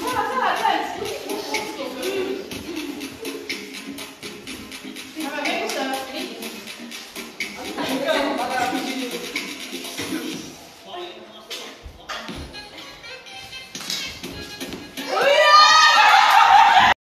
不